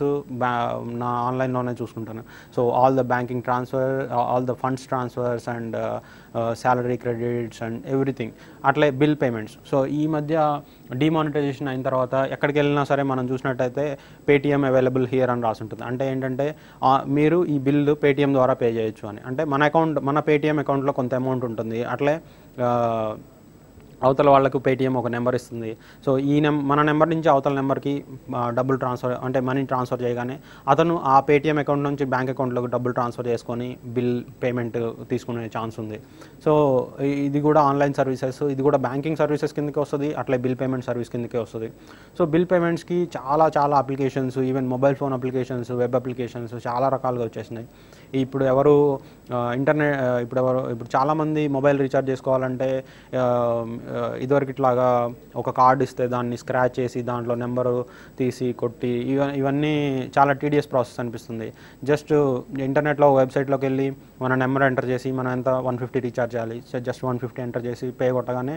నా ఆన్లైన్లోనే చూసుకుంటాను. So all the banking transfer all the funds transfers and salary credits and everything అట్లే బిల్ పేమెంట్స్ సో ఈ మధ్య డిమానిటైజేషన్ అయిన తర్వాత ఎక్కడికి వెళ్ళినా సరే మనం చూసినట్టయితే పేటీఎం అవైలబుల్ హియర్ అని రాసి ఉంటుంది. అంటే ఏంటంటే మీరు ఈ బిల్లు పేటీఎం ద్వారా పే చేయొచ్చు అని. అంటే మన అకౌంట్ మన పేటీఎం అకౌంట్లో కొంత అమౌంట్ ఉంటుంది. అట్లే uh, అవతల వాళ్ళకు పేటిఎం ఒక నెంబర్ ఇస్తుంది. సో ఈ నెం మన నెంబర్ నుంచి అవతల నెంబర్కి డబ్బులు ట్రాన్స్ఫర్ అంటే మనీ ట్రాన్స్ఫర్ చేయగానే అతను ఆ పేటిఎం అకౌంట్ నుంచి బ్యాంక్ అకౌంట్లోకి డబ్బులు ట్రాన్స్ఫర్ చేసుకొని బిల్ పేమెంట్ తీసుకునే ఛాన్స్ ఉంది. సో ఇది కూడా ఆన్లైన్ సర్వీసెస్ ఇది కూడా బ్యాంకింగ్ సర్వీసెస్ కిందకి వస్తుంది అట్లే బిల్ పేమెంట్ సర్వీస్ కిందకే వస్తుంది. సో బిల్ పేమెంట్స్కి చాలా చాలా applications even mobile phone applications web applications చాలా రకాలుగా వచ్చేసినాయి. ఇప్పుడు ఎవరు ఇంటర్నెట్ ఇప్పుడు ఎవరు ఇప్పుడు చాలామంది మొబైల్ రీఛార్జ్ చేసుకోవాలంటే ఇదివరకు ఇట్లాగా ఒక కార్డు ఇస్తే దాన్ని స్క్రాచ్ చేసి దాంట్లో నెంబరు తీసి కొట్టి ఇవ ఇవన్నీ చాలా టీడీఎస్ ప్రాసెస్ అనిపిస్తుంది. జస్ట్ ఇంటర్నెట్లో వెబ్సైట్లోకి వెళ్ళి మన నెంబర్ ఎంటర్ చేసి మనం ఎంత వన్ ఫిఫ్టీ రీఛార్జ్ చేయాలి జస్ట్ వన్ ఫిఫ్టీ ఎంటర్ చేసి పే కొట్టగానే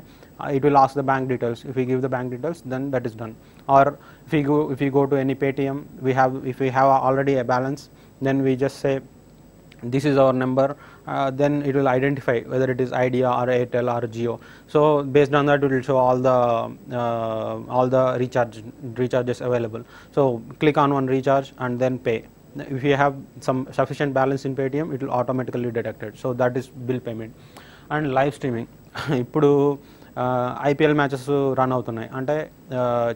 it will ask the bank details. If you give the bank details then that is done. Or if you go if you go to any Paytm we have if you have already a balance then we just say this is our number uh, then it will identify whether it is idea or airtel or geo so based on that it will show all the uh, all the recharge recharges available so click on one recharge and then pay if you have some sufficient balance in paytm it will automatically detect it so that is bill payment and live streaming ఇప్పుడు IPL matches run అవుతున్నాయి అంటే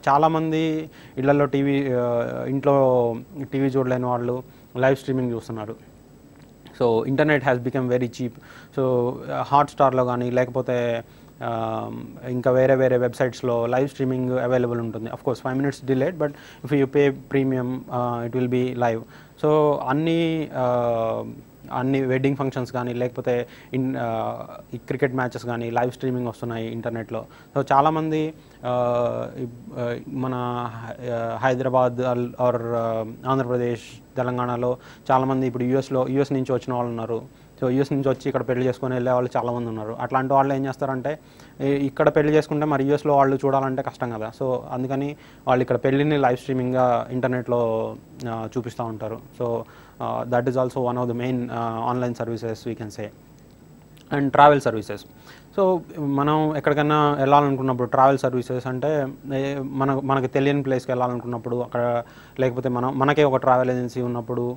చాలామంది ఇళ్ళలో TV ఇంట్లో TV చూడలేని వాళ్ళు live streaming చూస్తున్నారు so internet has become very cheap. So హాట్స్టార్లో కానీ లేకపోతే ఇంకా వేరే వేరే వెబ్సైట్స్లో లైవ్ స్ట్రీమింగ్ అవైలబుల్ ఉంటుంది. Of course five minutes delayed but if you pay premium it will be live so అన్నీ అన్ని వెడ్డింగ్ ఫంక్షన్స్ కానీ లేకపోతే ఇన్ ఈ క్రికెట్ మ్యాచెస్ కానీ లైవ్ స్ట్రీమింగ్ వస్తున్నాయి ఇంటర్నెట్లో. సో చాలామంది మన హైదరాబాద్ ఆర్ ఆంధ్రప్రదేశ్ తెలంగాణలో చాలామంది ఇప్పుడు యూఎస్లో యూఎస్ నుంచి వచ్చిన వాళ్ళు ఉన్నారు. సో యూఎస్ నుంచి వచ్చి ఇక్కడ పెళ్ళి చేసుకొని వెళ్ళే వాళ్ళు చాలామంది ఉన్నారు. అట్లాంటి వాళ్ళు ఏం చేస్తారంటే ఇక్కడ పెళ్ళి చేసుకుంటే మరి యూఎస్లో వాళ్ళు చూడాలంటే కష్టం కదా. సో అందుకని వాళ్ళు ఇక్కడ పెళ్ళిని లైవ్ స్ట్రీమింగ్గా ఇంటర్నెట్లో చూపిస్తూ ఉంటారు. So that is also one of the main online services we can say and travel services so మనం ఎక్కడికైనా వెళ్ళాలనుకున్నప్పుడు ట్రావెల్ సర్వీసెస్ అంటే మన మనకు తెలియని ప్లేస్కి వెళ్ళాలనుకున్నప్పుడు అక్కడ లేకపోతే మనం మనకే ఒక ట్రావెల్ ఏజెన్సీ ఉన్నప్పుడు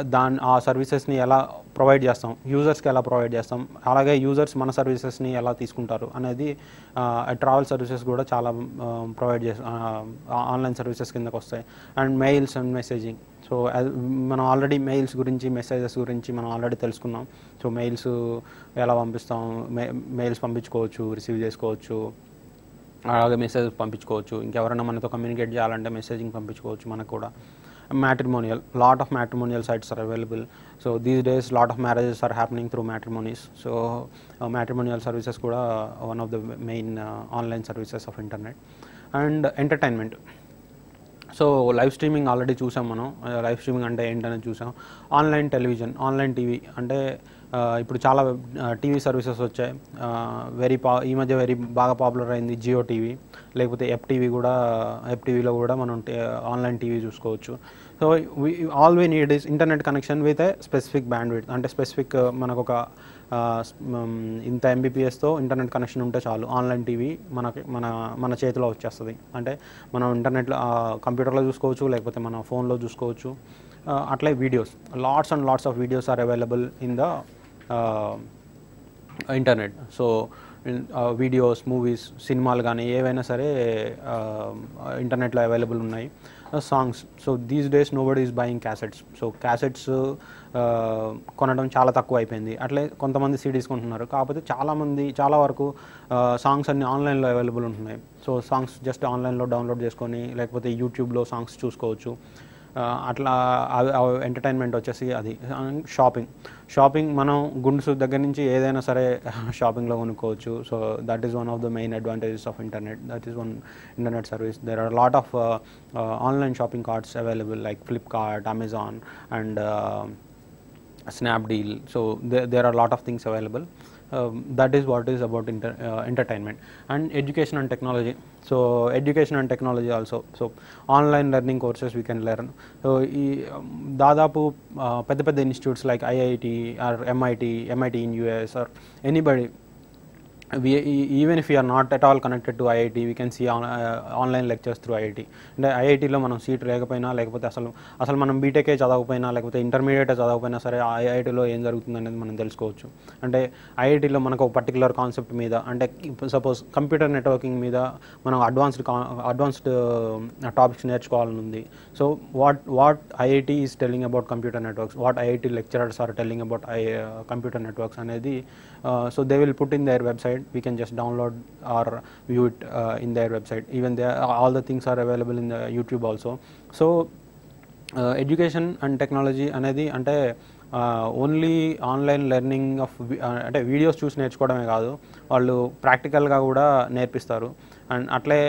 దాని ఆ సర్వీసెస్ని ఎలా ప్రొవైడ్ చేస్తాం? యూజర్స్కి ఎలా ప్రొవైడ్ చేస్తాం? అలాగే యూజర్స్ మన సర్వీసెస్ని ఎలా తీసుకుంటారు? అనేది ట్రావెల్ సర్వీసెస్ కూడా చాలా ప్రొవైడ్ చేసి ఆన్లైన్ సర్వీసెస్ కిందకు వస్తాయి and mails and messaging so మనం ఆల్రెడీ మెయిల్స్ గురించి మెసేజెస్ గురించి మనం ఆల్రెడీ తెలుసుకున్నాం. సో మెయిల్స్ ఎలా పంపిస్తాం? మెయిల్స్ పంపించుకోవచ్చు రిసీవ్ చేసుకోవచ్చు. అలాగే మెసేజ్ పంపించుకోవచ్చు. ఇంకెవరైనా మనతో కమ్యూనికేట్ చేయాలంటే మెసేజింగ్ పంపించుకోవచ్చు మనకు కూడా. Matrimonial lot of matrimonial sites are available so these days lot of marriages are happening through matrimonies so matrimonial services కూడా one of the main online services of internet and entertainment so live streaming already చూసాం మనం. Live streaming అంటే ఏంటనేది చూసాం. Online television online TV అంటే ఇప్పుడు చాలా TV services వచ్చాయి. వెరీ పా ఈ మధ్య వెరీ బాగా పాపులర్ అయింది జియో టీవీ. లేకపోతే ఎఫ్ టీవీ కూడా ఎఫ్ టీవీలో కూడా మనం ఆన్లైన్ టీవీ చూసుకోవచ్చు. So all we need is internet connection with a specific band with అంటే స్పెసిఫిక్ మనకు ఒక ఇంత ఎంబీపీఎస్తో ఇంటర్నెట్ కనెక్షన్ ఉంటే చాలు. ఆన్లైన్ టీవీ మనకి మన మన చేతిలో వచ్చేస్తుంది. అంటే మనం ఇంటర్నెట్లో కంప్యూటర్లో చూసుకోవచ్చు లేకపోతే మన ఫోన్లో చూసుకోవచ్చు. అట్లే videos. Lots and lots of videos are available in the internet. So videos movies సినిమాలు కానీ ఏవైనా సరే ఇంటర్నెట్లో అవైలబుల్ ఉన్నాయి. Songs so these days nobody is buying cassettes so cassettes కొనడం చాలా తక్కువ అయిపోయింది. అట్లే కొంతమంది సిడీస్ కొంటున్నారు. కాకపోతే చాలామంది చాలా వరకు uh, సాంగ్స్ అన్ని ఆన్లైన్లో అవైలబుల్ ఉంటున్నాయి. సో సాంగ్స్ జస్ట్ ఆన్లైన్లో డౌన్లోడ్ చేసుకొని లేకపోతే యూట్యూబ్లో సాంగ్స్ చూసుకోవచ్చు. అట్లా ఎంటర్టైన్మెంట్ వచ్చేసి అది. షాపింగ్ షాపింగ్ మనం గుండ్సు దగ్గర నుంచి ఏదైనా సరే షాపింగ్లో కొనుక్కోవచ్చు. So that is one of the main advantages of internet that is one internet service there are lot of online shopping carts available like Flipkart Amazon and Snapdeal so they there are lot of things available. um, that is what is about inter, uh, entertainment and education and technology. So education and technology also. So online learning courses we can learn. So um, dadapu uh, pedda pedda institutes like iit or mit mit in us or anybody we e- even if we are not at all connected to IIT we can see on, uh, online lectures through IIT అంటే ఐఐటీలో మనం seat లేకపోయినా లేకపోతే అసలు అసలు మనం బీటెకే చదవకపోయినా లేకపోతే intermediate చదవకపోయినా సరే ఐఐటీలో ఏం జరుగుతుంది అనేది మనం తెలుసుకోవచ్చు. అంటే ఐఐటీలో మనకు ఒక పర్టికులర్ కాన్సెప్ట్ మీద అంటే సపోజ్ కంప్యూటర్ నెట్వర్కింగ్ మీద మనం అడ్వాన్స్డ్ అడ్వాన్స్డ్ టాపిక్స్ నేర్చుకోవాలని ఉంది so what what IIT is telling about computer networks what IIT lecturers are telling about I computer networks అనేది so they will put in their website we can just download or view it uh, in their website even there all the things are available in the youtube also so education and technology అనేది అంటే only online learning of అంటే videos చూసి నేర్చుకోవడమే కాదు వాళ్ళు ప్రాక్టికల్గా కూడా నేర్పిస్తారు అండ్ అట్లే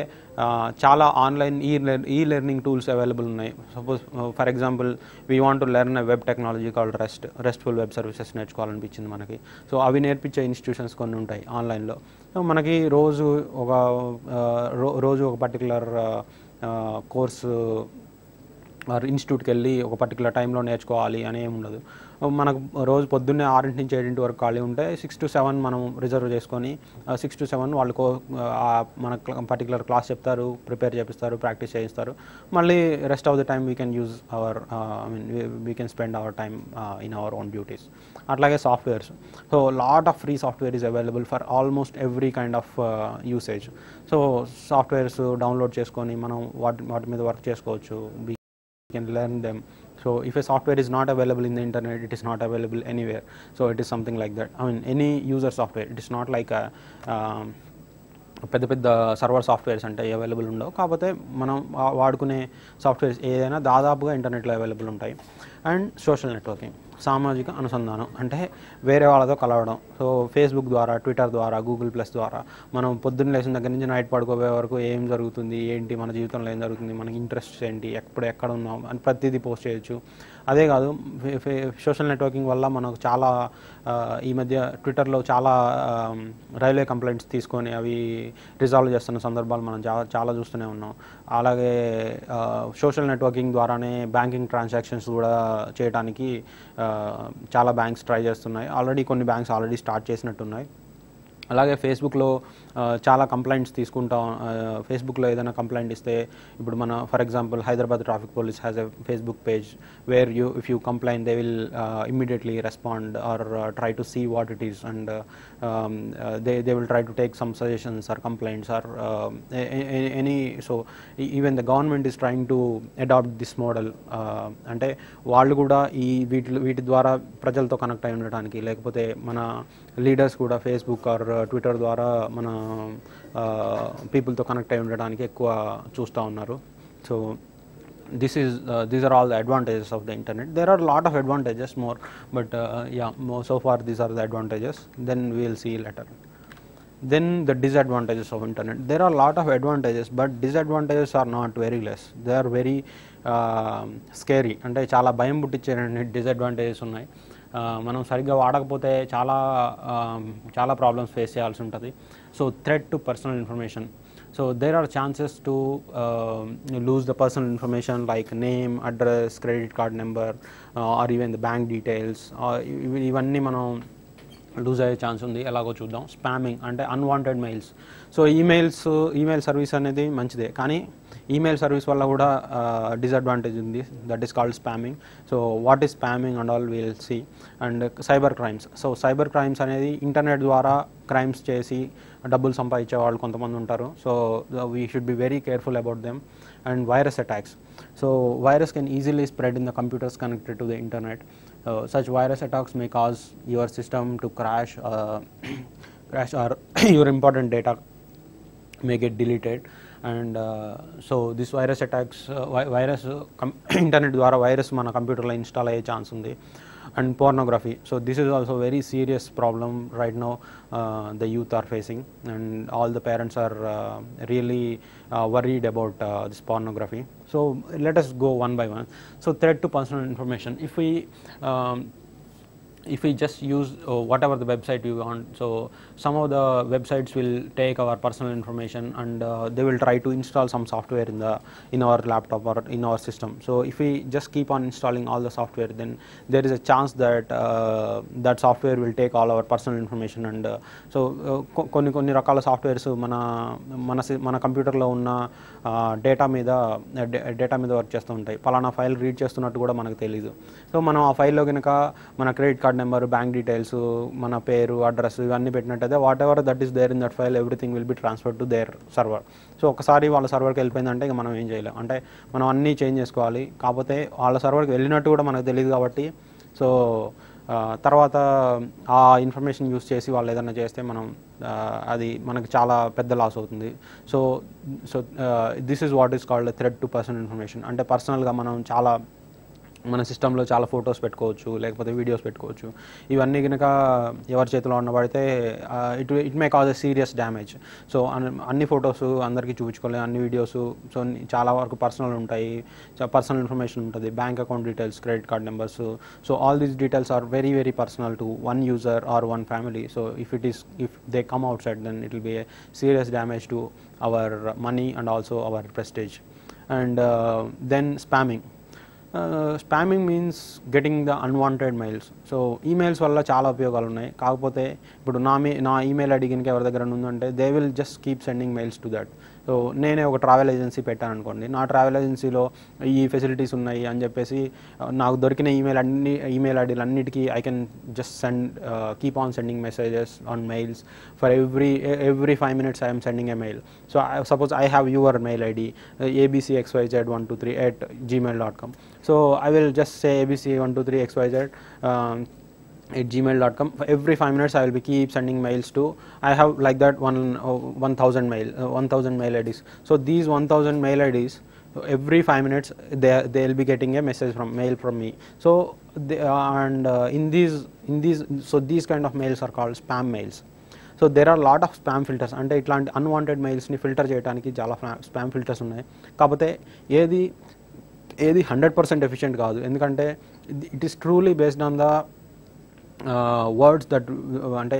చాలా ఆన్లైన్ ఈ లెర్ ఈ లెర్నింగ్ టూల్స్ అవైలబుల్ ఉన్నాయి suppose for example we want to learn web technology called rest restful web services నేర్చుకోవాలనిపించింది మనకి. సో అవి నేర్పించే ఇన్స్టిట్యూషన్స్ కొన్ని ఉంటాయి ఆన్లైన్లో మనకి రోజు ఒక రో- రోజు ఒక పర్టికులర్ కోర్సు ఇన్స్టిట్యూట్కి వెళ్ళి ఒక పర్టికులర్ టైంలో నేర్చుకోవాలి అని ఏమి ఉండదు మనకు రోజు పొద్దున్నే ఆరింటి నుంచి ఏడింటి వరకు ఖాళీ ఉంటే సిక్స్ టు సెవెన్ మనం రిజర్వ్ చేసుకొని సిక్స్ టు సెవెన్ వాళ్ళు కో- మన పర్టికులర్ క్లాస్ చెప్తారు ప్రిపేర్ చేపిస్తారు ప్రాక్టీస్ చేయిస్తారు. మళ్ళీ rest of the time we can use our I mean we can spend our time in our own duties అట్లాగే softwares so lot of free software is available for almost every kind of usage so softwares download చేసుకొని మనం వాటి వాటి మీద work చేసుకోవచ్చు. We can learn them so if a software is not available in the internet it is not available anywhere so it is something like that i mean any user software it is not like a um, పెద్ద పెద్ద server softwares అంటే available ఉండవు కాకపోతే మనం వాడుకునే softwares ఏదైనా దాదాపుగా ఇంటర్నెట్లో అవైలబుల్ ఉంటాయి అండ్ సోషల్ నెట్వర్కింగ్ సామాజిక అనుసంధానం అంటే వేరే వాళ్ళతో కలవడం. సో ఫేస్బుక్ ద్వారా ట్విట్టర్ ద్వారా గూగుల్ ప్లస్ ద్వారా మనం పొద్దున్న లేచిన దగ్గర నుంచి నైట్ పడుకోబోయే వరకు ఏం జరుగుతుంది? ఏంటి? మన జీవితంలో ఏం జరుగుతుంది? మనకి ఇంట్రెస్ట్ ఏంటి? ఎప్పుడు ఎక్కడ ఉన్నాం? అని ప్రతిదీ పోస్ట్ చేయొచ్చు. అదే కాదు సోషల్ నెట్వర్కింగ్ వల్ల మనకు చాలా ఈ మధ్య ట్విట్టర్లో చాలా రైల్వే కంప్లైంట్స్ తీసుకొని అవి రిజాల్వ్ చేస్తున్న సందర్భాలు మనం చాలా చాలా చూస్తూనే ఉన్నాం. అలాగే సోషల్ నెట్వర్కింగ్ ద్వారానే బ్యాంకింగ్ ట్రాన్సాక్షన్స్ కూడా చేయడానికి చాలా బ్యాంక్స్ ట్రై చేస్తున్నాయి. ఆల్రెడీ కొన్ని బ్యాంక్స్ ఆల్రెడీ స్టార్ట్ చేసినట్టున్నాయి. అలాగే ఫేస్బుక్లో చాలా కంప్లైంట్స్ తీసుకుంటాం ఫేస్బుక్లో ఏదైనా కంప్లైంట్ ఇస్తే ఇప్పుడు మన for example Hyderabad traffic police has a Facebook page where you if you complaint they will immediately respond or try to see what it is and they they will try to take some suggestions or complaints or any so even the government is trying to adapt this model అంటే వాళ్ళు కూడా ఈ వీటి వీటి ద్వారా ప్రజలతో connect అయి ఉండటానికి లేకపోతే మన లీడర్స్ కూడా ఫేస్బుక్ ఆర్ ట్విట్టర్ ద్వారా మన పీపుల్తో కనెక్ట్ అయి ఉండడానికి ఎక్కువ చూస్తూ ఉన్నారు. So this is these are all the advantages of the internet there are lot of advantages more but yeah మో so far these are the advantages then we'll see later then the disadvantages of internet there are lot of advantages but disadvantages are not very less they are very scary అంటే చాలా భయం పుట్టించేనండి disadvantages ఉన్నాయి. మనం సరిగ్గా వాడకపోతే చాలా చాలా problems face చేయాల్సి ఉంటుంది. So threat to personal information So there are chances to um, lose the personal information like name, address, credit card number, uh, or even the bank details. Uh, ఇవి- ఇవన్నీ మనం లూజ్ అయ్యే chance ఉంది ఎలాగో చూద్దాం spamming అంటే unwanted mails so emails email service అనేది మంచిదే కానీ ఈమెయిల్ సర్వీస్ వల్ల కూడా డిసడ్వాంటేజ్ ఉంది. That is called spamming so what is spamming and all will see and cyber crimes so cyber crimes అనేది ఇంటర్నెట్ ద్వారా క్రైమ్స్ చేసి డబ్బులు సంపాదించే వాళ్ళు కొంతమంది ఉంటారు. So we should be very careful about them and virus attacks so virus can easily spread in the computers connected to the internet such virus attacks may cause your system to crash uh, crash or your important data may get deleted. And uh, so this virus attacks uh, vi- virus uh, com- internet ద్వారా virus మన కంప్యూటర్లో install అయ్యే chance ఉంది and pornography so this is also very serious problem right now the youth are facing and all the parents are really worried about uh, this pornography so let us go one by one so threat to personal information if we um, if we just use uh, whatever the website we want so some of the websites will take our personal information and uh, they will try to install some software in the in our laptop or in our system so if we just keep on installing all the software then there is a chance that uh, that software will take all our personal information and uh, so uh, కొ- కొన్ని కొన్ని రకాల softwares మన మన C- మన కంప్యూటర్లో ఉన్న data మీద డేటా మీద వర్క్ చేస్తూ ఉంటాయి పలానా ఫైల్ రీడ్ చేస్తున్నట్టు కూడా మనకు తెలియదు సో మనం ఆ ఫైల్లో కనుక మన credit card number bank details మన పేరు అడ్రస్ ఇవన్నీ పెట్టినట్టు ఏంటంటే whatever that is there in that file everything will be transfer to their server so ఒకసారి వాళ్ళ సర్వర్కి వెళ్ళిపోయిందంటే ఇక మనం ఏం చేయలేం. అంటే మనం అన్నీ చేంజ్ చేసుకోవాలి. కాకపోతే వాళ్ళ సర్వర్కి వెళ్ళినట్టు కూడా మనకు తెలియదు కాబట్టి సో తర్వాత ఆ ఇన్ఫర్మేషన్ యూస్ చేసి వాళ్ళు ఏదైనా చేస్తే మనం అది మనకి చాలా పెద్ద లాస్ అవుతుంది. So so this is what is called threat to personal information అంటే పర్సనల్గా మనం చాలా మన సిస్టంలో చాలా ఫొటోస్ పెట్టుకోవచ్చు లేకపోతే వీడియోస్ పెట్టుకోవచ్చు. ఇవన్నీ కనుక ఎవరి చేతిలో ఉన్నపడితే it it may cause a serious damage. So అన్ని ఫొటోస్ అందరికీ చూపించుకోలేదు అన్ని వీడియోస్. సో చాలా వరకు పర్సనల్ ఉంటాయి. పర్సనల్ ఇన్ఫర్మేషన్ ఉంటుంది. Bank account details credit card numbers. So all these details are very very personal to one user or one family. So if it is if they come outside then it will be a serious damage to our money and also our prestige. And then spamming. Spamming means getting the unwanted mails so emails వల్ల చాలా ఉపయోగాలు ఉన్నాయి కాకపోతే ఇప్పుడు నా మీ నా email అడిగినకి ఎవరి దగ్గర ఉందంటే they will just keep sending mails to that so నేనే ఒక ట్రావెల్ ఏజెన్సీ పెట్టాను అనుకోండి నా ట్రావెల్ ఏజెన్సీలో ఈ ఫెసిలిటీస్ ఉన్నాయి అని చెప్పేసి నాకు దొరికిన ఈమెయిల్ అన్ని ఈమెయిల్ ఐడీలు అన్నిటికీ I can just send keep on sending messages on mails for every every five minutes I'm sending a mail so suppose I have your mail ID ABC XYZ one two three at Gmail dot com so I will just say abc 1 2 3 xyz um, at gmail.com for every 5 minutes i will be keep sending mails to i have like that one uh, 1000 mail uh, 1000 mail ids so these 1000 mail ids every 5 minutes they they will be getting a message from mail from me so they, uh, and uh, in these in these so these kind of mails are called spam mails so there are lot of spam filters అంటే ఇట్లాంటి unwanted మెయిల్స్ని filter చేయడానికి చాలా spam filters ఉన్నాయి కాకపోతే ఏది ఏది hundred percent efficient కాదు ఎందుకంటే it is truly based on the words that అంటే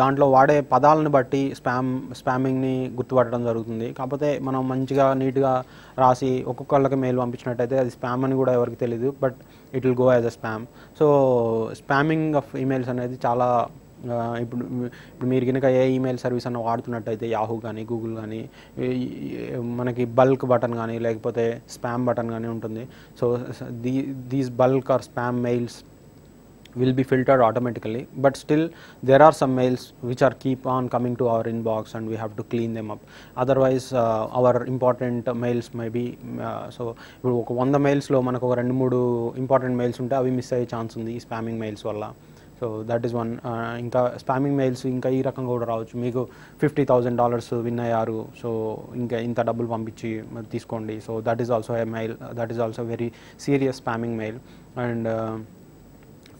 దాంట్లో వాడే పదాలను బట్టి స్పామ్ స్పామింగ్ని గుర్తుపట్టడం జరుగుతుంది. కాకపోతే మనం మంచిగా నీట్గా రాసి ఒక్కొక్కళ్ళకి మెయిల్ పంపించినట్టయితే అది స్పామ్ అని కూడా ఎవరికి తెలియదు but it will go as a spam so spamming of emails అనేది చాలా ఇప్పుడు ఇప్పుడు మీరు కనుక ఏ ఈమెయిల్ సర్వీస్ అన్న వాడుతున్నట్టయితే యాహూ కానీ గూగుల్ కానీ మనకి బల్క్ బటన్ కానీ లేకపోతే స్పామ్ బటన్ కానీ ఉంటుంది. సో దీ these bulk or spam mails will be filtered automatically. But still there are some mails which are keep on coming to our inbox and we have to clean them up. Otherwise uh, our important mails may be uh, so ఇప్పుడు ఒక వంద మెయిల్స్లో మనకు ఒక రెండు మూడు important mails ఉంటే అవి మిస్ అయ్యే ఛాన్స్ ఉంది ఈ స్పామింగ్ మెయిల్స్ వల్ల. సో దట్ ఈస్ వన్ ఇంకా స్పామింగ్ మెయిల్స్ ఇంకా ఈ రకంగా కూడా రావచ్చు. మీకు ఫిఫ్టీ థౌజండ్ డాలర్స్ విన్ అయ్యారు. సో ఇంకా ఇంత డబ్బులు పంపించి తీసుకోండి. So that is also a mail that is also very serious spamming mail and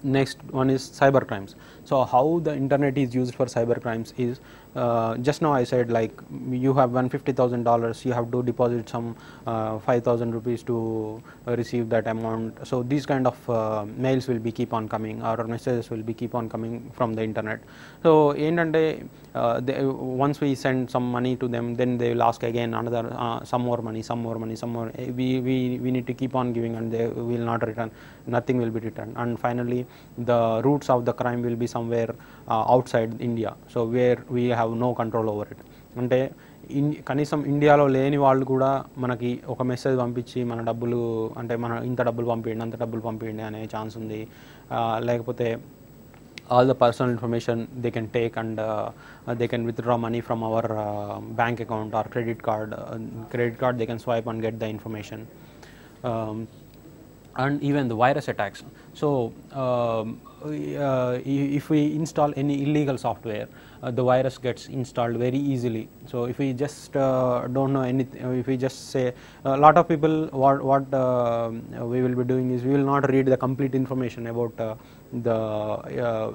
next one is cyber crimes so how the internet is used for cyber crimes is uh, just now i said like you have won $50000 you have to deposit some uh, 5000 rupees to uh, receive that amount so these kind of uh, mails will be keep on coming or messages will be keep on coming from the internet so ఏంటంటే uh, they, once we send some money to them then they will ask again another uh, some more money some more money some more Eh, we, we we need to keep on giving and they will not return nothing will be returned and finally the roots of the crime will be somewhere uh, outside india so where we have no control over it అంటే in కనీసం ఇండియాలో లేని వాళ్ళు కూడా మనకి ఒక message పంపించి మన డబ్బులు అంటే మన ఇంత డబ్బులు పంపించండి అంత డబ్బులు పంపించండి అనే ఛాన్స్ ఉంది ఆ, లేకపోతే all the personal information they can take and uh, they can withdraw money from our uh, bank account or credit card uh, credit card they can swipe and get the information. Um, and even the virus attacks. So um, uh, if we install any illegal software uh, the virus gets installed very easily. So if we just don't know anything if we just say a lot of people what what we will be doing is we will not read the complete information about the uh,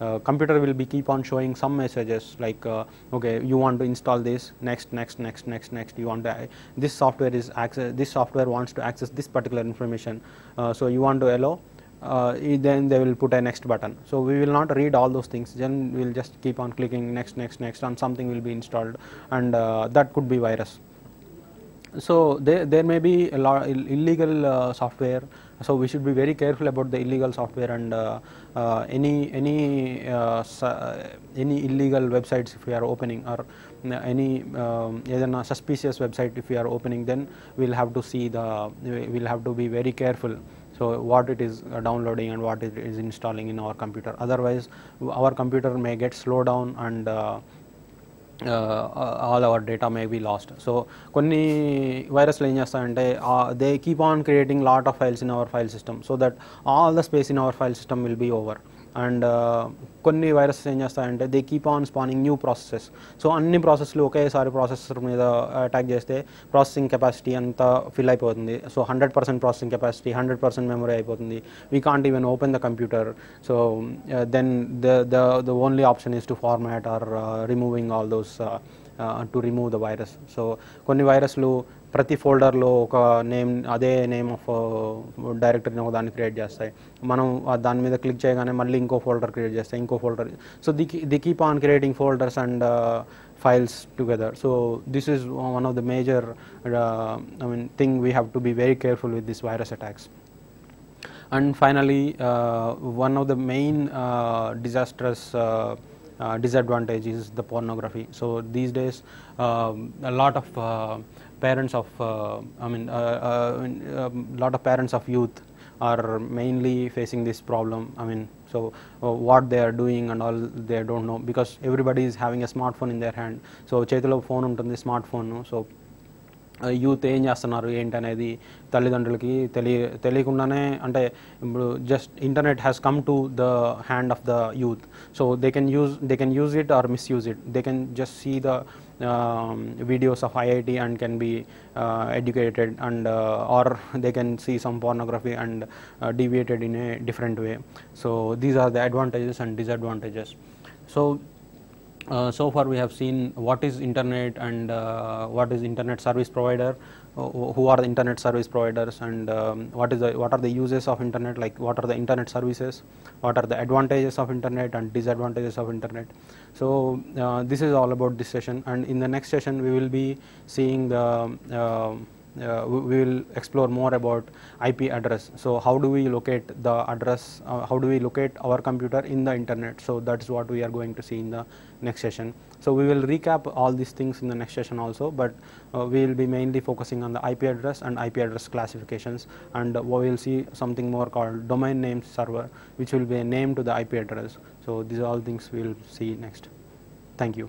uh, computer will be keep on showing some messages like uh, okay you want to install this next next next next next you want to this software is access this software wants to access this particular information uh, so you want to allow uh, then they will put a next button. So we will not read all those things then we'll just keep on clicking next next next and something will be installed and uh, that could be virus. So there, there may be a lot ill- illegal uh, software so we should be very careful about the illegal software and uh, uh, any any uh, su- any illegal websites if we are opening or uh, any um, ఏదైనా suspicious website if we are opening then we'll have to see the we'll have to be very careful so what it is uh, downloading and what it is installing in our computer otherwise our computer may get slow down and uh, all our data may be lost so కొన్ని వైరస్లు ఏం చేస్తాయంటే they keep on creating lot of files in our file system so that all the space in our file system will be over and కొన్ని viruses ఏం చేస్తాయంటే they keep on spawning new processes so అన్ని ప్రాసెస్లు ఒకేసారి processor మీద attack చేస్తే processing capacity అంతా fill అయిపోతుంది. So hundred percent processing capacity hundred percent memory అయిపోతుంది. We can't even open the computer so then the the the only option is to format or removing all those to remove the virus so కొన్ని వైరస్లు ప్రతి ఫోల్డర్లో ఒక name అదే name of డైరెక్టరీని ఒక దాన్ని create చేస్తాయి మనం ఆ దాని మీద క్లిక్ చేయగానే మళ్ళీ ఇంకో ఫోల్డర్ క్రియేట్ చేస్తాయి ఇంకో folder so the the keep on creating folders and files together so this is one of the major uh, i mean thing we have to be very careful with this virus attacks and finally uh, one of the main uh, disastrous uh, uh, disadvantage is the pornography so these days um, a lot of uh, parents of uh, i mean a uh, uh, um, lot of parents of youth are mainly facing this problem i mean so uh, what they are doing and all they don't know because everybody is having a smartphone in their hand so చేతిలో phone ఉంటుంది smart phone so youth ఏం చేస్తున్నారు ఏంటనేది తల్లిదండ్రులకి తెలియ తెలియకుండానే అంటే ఇప్పుడు just internet has come to the hand of the youth so they can use they can use it or misuse it they can just see the videos of IIT and can be uh, educated and uh, or they can see some pornography and uh, deviated in a different way. So these are the advantages and disadvantages. So uh, so far we have seen what is internet and uh, what is internet service provider uh, who are the internet service providers and um, what is the what are the uses of internet like what are the internet services what are the advantages of internet and disadvantages of internet so uh, this is all about this session and in the next session we will be seeing the uh, uh, we will explore more about IP address. So how do we locate the address? Uh, how do we locate our computer in the internet? So that is what we are going to see in the next session. So we will recap all these things in the next session also, but uh, we will be mainly focusing on the IP address and IP address classifications, and uh, we will see something more called domain name server, which will be a name to the IP address. So these are all things we will see next. Thank you.